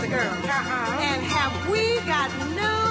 Uh-uh. And have we got no